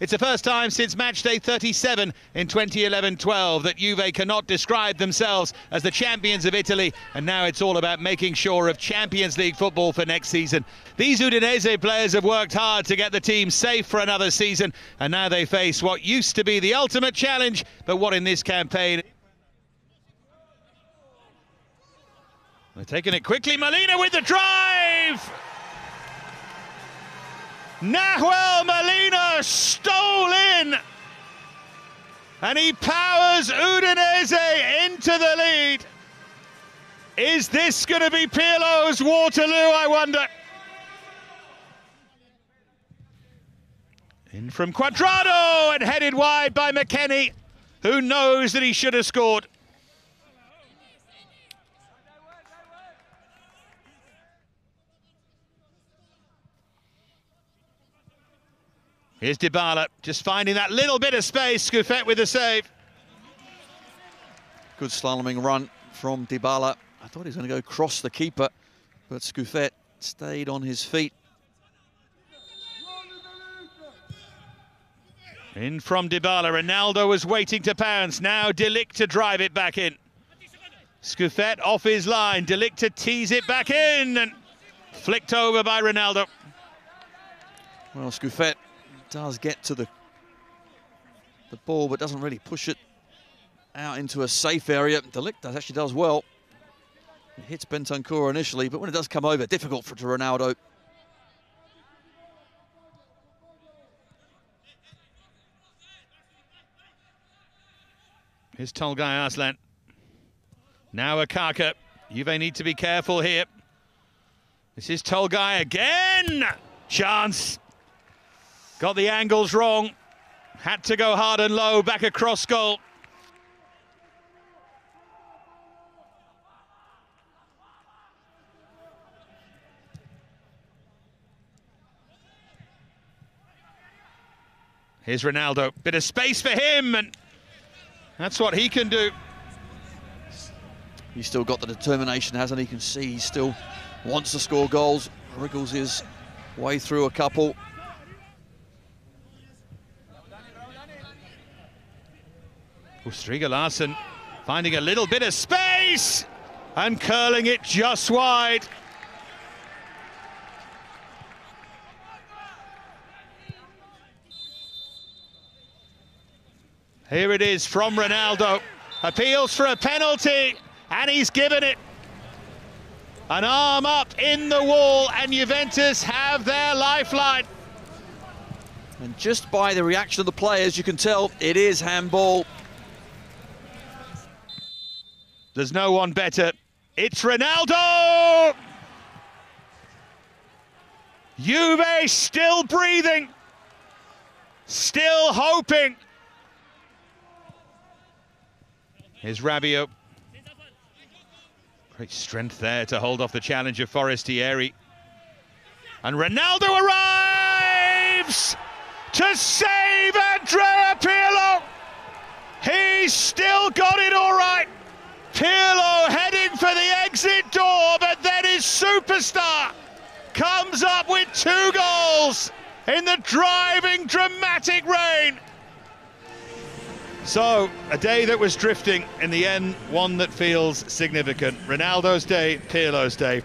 It's the first time since match day 37 in 2011-12 that Juve cannot describe themselves as the champions of Italy, and now it's all about making sure of Champions League football for next season. These Udinese players have worked hard to get the team safe for another season, and now they face what used to be the ultimate challenge, but what in this campaign... They're taking it quickly, Molina with the drive! Nahuel Molina stole in and he powers Udinese into the lead. Is this going to be Pirlo's Waterloo, I wonder? In from Cuadrado and headed wide by McKennie, who knows that he should have scored. Here's Dybala, just finding that little bit of space. Scuffet with the save. Good slaloming run from Dybala. I thought he was going to go cross the keeper, but Scuffet stayed on his feet. In from Dybala. Ronaldo was waiting to pounce. Now De Ligt to drive it back in. Scuffet off his line. De Ligt to tease it back in and flicked over by Ronaldo. Well, Scuffet does get to the the ball, but doesn't really push it out into a safe area. De Ligt does, actually does well. It hits Bentancur initially, but when it does come over, difficult for Ronaldo. Here's Tolgay Arslan. Now Okaka. Juve need to be careful here. This is Tolgay again. Chance. Got the angles wrong. Had to go hard and low, back across goal. Here's Ronaldo. Bit of space for him, and that's what he can do. He's still got the determination, hasn't he? Can see he still wants to score goals. Wriggles his way through a couple. Stryger Larsen finding a little bit of space and curling it just wide. Here it is from Ronaldo. Appeals for a penalty, and he's given it. An arm up in the wall, and Juventus have their lifeline. And just by the reaction of the players, you can tell it is handball. There's no one better. It's Ronaldo! Juve still breathing, still hoping. Here's Rabiot. Great strength there to hold off the challenge of Forestieri. And Ronaldo arrives to save Andrea Pirlo. He's still got it all Pirlo heading for the exit door, but then his superstar comes up with two goals in the driving, dramatic rain. So, a day that was drifting, in the end, one that feels significant. Ronaldo's day, Pirlo's day.